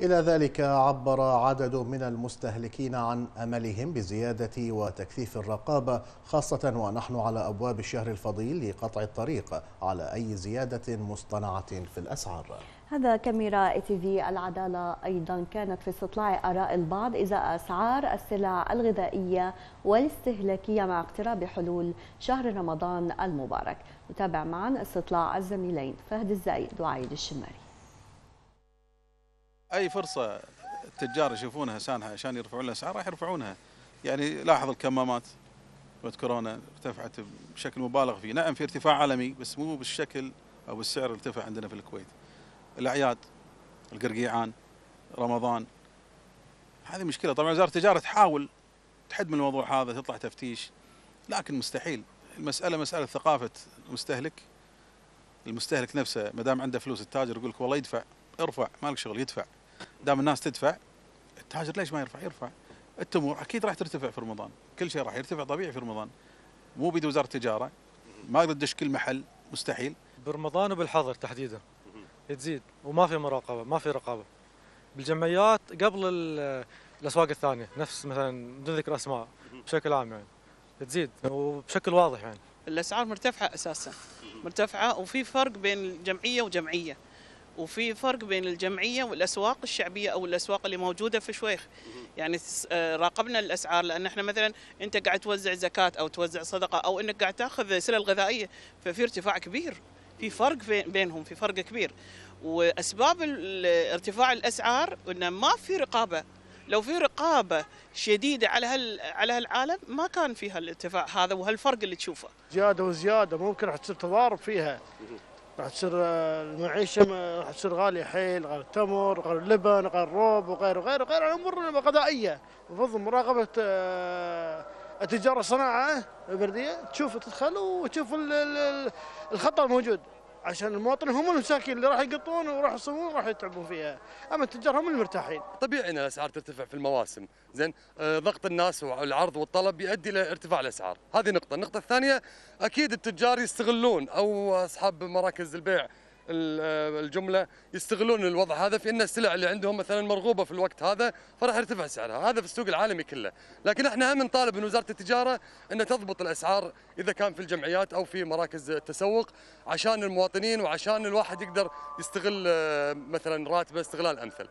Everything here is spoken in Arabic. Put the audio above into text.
إلى ذلك عبر عدد من المستهلكين عن أملهم بزيادة وتكثيف الرقابة خاصة ونحن على أبواب الشهر الفضيل لقطع الطريق على أي زيادة مصطنعة في الأسعار. هذا كاميرا إي تي في العدالة أيضا كانت في استطلاع آراء البعض إذا أسعار السلع الغذائية والاستهلاكية مع اقتراب حلول شهر رمضان المبارك. نتابع معا استطلاع الزميلين فهد الزايد وعايد الشماري. أي فرصة التجار يشوفونها سانحه عشان يرفعون الأسعار راح يرفعونها. يعني لاحظ الكمامات وقت كورونا ارتفعت بشكل مبالغ فيه. نعم في ارتفاع عالمي بس مو بالشكل أو بالسعر ارتفع عندنا في الكويت. الأعياد القرقيعان رمضان. هذه مشكلة. طبعا وزارة التجارة تحاول تحد من الموضوع هذا تطلع تفتيش لكن مستحيل. المسألة مسألة ثقافة المستهلك. المستهلك نفسه ما دام عنده فلوس التاجر يقول لك والله يدفع. ارفع مالك شغل يدفع. دام الناس تدفع التاجر ليش ما يرفع؟ يرفع. التمور أكيد راح ترتفع في رمضان. كل شيء راح يرتفع طبيعي في رمضان. مو بيد وزارة التجارة. ما أقدر تدش كل محل مستحيل. برمضان وبالحظر تحديدا. تزيد وما في مراقبة ما في رقابة. بالجمعيات قبل الأسواق الثانية نفس مثلا بدون ذكر أسماء بشكل عام يعني. تزيد وبشكل واضح يعني. الأسعار مرتفعة أساسا. مرتفعة وفي فرق بين جمعيه وجمعية. وفي فرق بين الجمعية والأسواق الشعبية أو الأسواق اللي موجودة في شويخ. يعني راقبنا الأسعار لأن إحنا مثلا أنت قاعد توزع زكاة أو توزع صدقة أو إنك قاعد تأخذ سلع غذائية ففي ارتفاع كبير. في فرق بينهم في فرق كبير. وأسباب ارتفاع الأسعار إن ما في رقابة. لو في رقابة شديدة على هال على هالعالم ما كان في هالارتفاع هذا وهالفرق اللي تشوفه. زيادة وزيادة ممكن راح تصير تضارب فيها. راح تصير المعيشة راح تصير غالية حيل غير التمر غير اللبن غير الروب وغيره وغيره وغيره الأمور الغذائية. المفروض مراقبة التجارة الصناعة البردية تشوف تدخل وتشوف الخطر الموجود عشان المواطنين هم المساكين اللي راح يقطون وراح يصومون وراح يتعبون فيها، أما التجار هم المرتاحين. طبيعي إن الأسعار ترتفع في المواسم، زين آه ضغط الناس والعرض والطلب يؤدي إلى ارتفاع الأسعار، هذه نقطة، النقطة الثانية أكيد التجار يستغلون أو أصحاب مراكز البيع الجملة يستغلون الوضع هذا في أن السلع اللي عندهم مثلا مرغوبة في الوقت هذا فراح يرتفع سعرها. هذا في السوق العالمي كله. لكن إحنا هم نطالب من وزارة التجارة أن تضبط الأسعار إذا كان في الجمعيات أو في مراكز التسوق عشان المواطنين وعشان الواحد يقدر يستغل مثلا راتبه استغلال أمثل.